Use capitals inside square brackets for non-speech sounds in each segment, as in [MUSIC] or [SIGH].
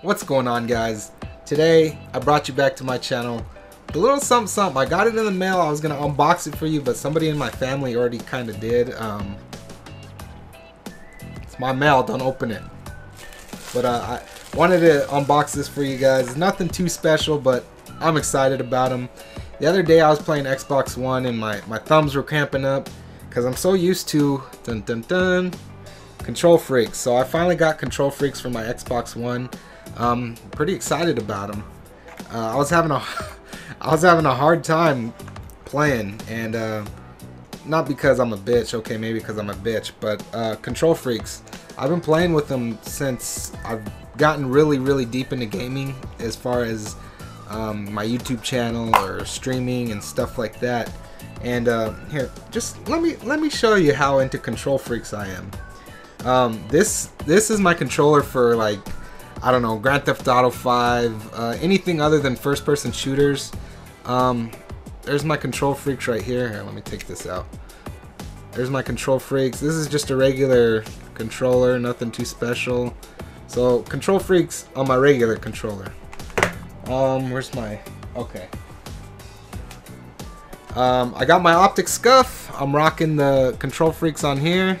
What's going on guys? Today I brought you back to my channel a little something something. I got it in the mail. I was gonna unbox it for you, but somebody in my family already kind of did. Um, it's my mail. Don't open it. But uh, I wanted to unbox this for you guys. Nothing too special, but I'm excited about them. The other day I was playing Xbox One and my my thumbs were cramping up because I'm so used to dun dun dun KontrolFreeks. So I finally got KontrolFreeks for my Xbox One. Um, pretty excited about them. Uh, I was having a [LAUGHS] I was having a hard time playing, and uh, not because I'm a bitch. Okay, maybe because I'm a bitch, but uh, KontrolFreeks. I've been playing with them since I've gotten really, really deep into gaming, as far as um, my YouTube channel or streaming and stuff like that. And uh, here, just let me let me show you how into KontrolFreeks I am. Um, this this is my controller for like I don't know Grand Theft Auto 5, uh, anything other than first-person shooters. Um, there's my KontrolFreeks right here. Here, let me take this out. There's my KontrolFreeks. This is just a regular controller, nothing too special. So KontrolFreeks on my regular controller. Um, where's my, okay. Um, I got my OpTic Scuff. I'm rocking the KontrolFreeks on here.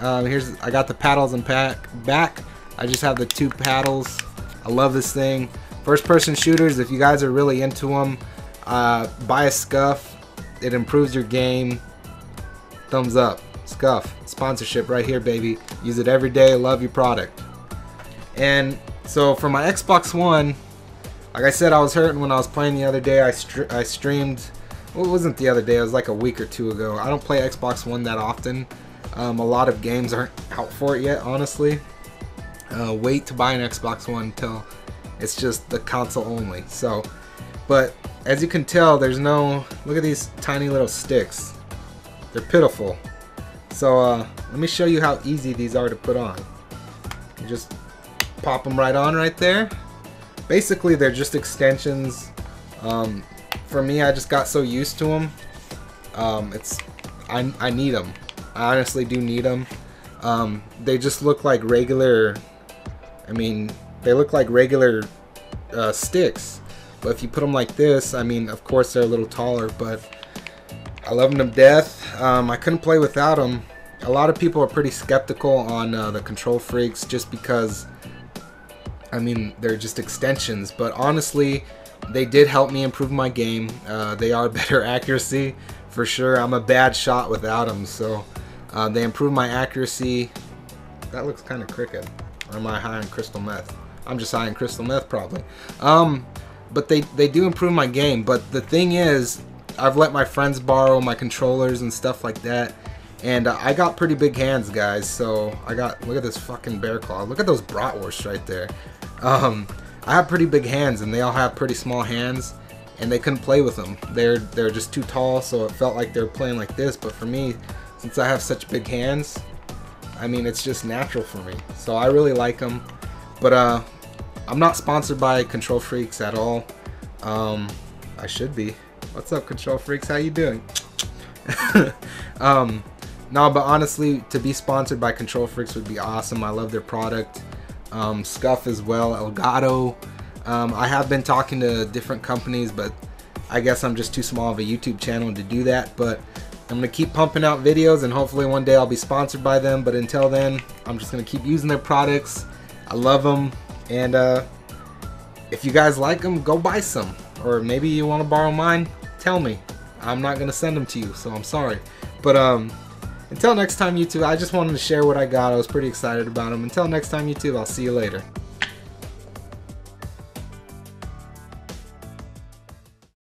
Um, here's, I got the paddles and pack back. I just have the two paddles. I love this thing. First person shooters, if you guys are really into them, uh, buy a Scuff. It improves your game. Thumbs up. Scuff. Sponsorship right here, baby. Use it every day. Love your product. And so for my Xbox One, like I said, I was hurting when I was playing the other day. I, I streamed, well, it wasn't the other day, it was like a week or two ago. I don't play Xbox One that often. Um, a lot of games aren't out for it yet, honestly. Uh, wait to buy an Xbox One until it's just the console only. So, but as you can tell, there's no, look at these tiny little sticks. They're pitiful. So uh, let me show you how easy these are to put on. You just pop them right on right there. Basically, they're just extensions. Um, for me, I just got so used to them. Um, it's, I, I need them. I honestly do need them. Um, they just look like regular, I mean, they look like regular uh, sticks. But if you put them like this, I mean, of course they're a little taller, but I love them to death. Um, I couldn't play without them. A lot of people are pretty skeptical on uh, the KontrolFreeks just because, I mean, they're just extensions. But honestly, they did help me improve my game. Uh, they are [LAUGHS] better accuracy for sure. I'm a bad shot without them, so uh, they improve my accuracy. That looks kind of crooked. Or am I high on crystal meth? I'm just high in crystal meth probably. Um, but they, they do improve my game. But the thing is, I've let my friends borrow my controllers and stuff like that. And uh, I got pretty big hands, guys. So I got, look at this fucking bear claw. Look at those bratwursts right there. Um, I have pretty big hands and they all have pretty small hands. And they couldn't play with them. They're, they're just too tall, so it felt like they were playing like this. But for me, since I have such big hands, I mean, it's just natural for me. So I really like them. But uh, I'm not sponsored by KontrolFreeks at all. Um, I should be. What's up, KontrolFreeks? How you doing? [LAUGHS] um, no, but honestly, to be sponsored by KontrolFreeks would be awesome. I love their product. Um, Scuff as well, Elgato. Um, I have been talking to different companies, but I guess I'm just too small of a YouTube channel to do that. But I'm to keep pumping out videos, and hopefully one day I'll be sponsored by them. But until then, I'm just to keep using their products. I love them. And uh, if you guys like them, go buy some. Or maybe you want to borrow mine, tell me. I'm not to send them to you, so I'm sorry. But um, until next time, YouTube, I just wanted to share what I got. I was pretty excited about them. Until next time, YouTube, I'll see you later.